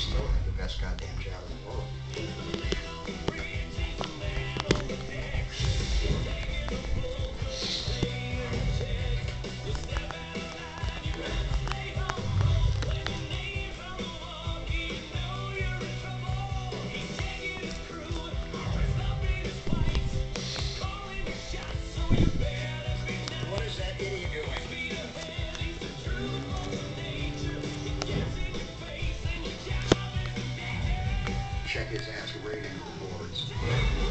next door had the best goddamn job in the world. What is that idiot doing? check his ass rating reports.